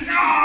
No!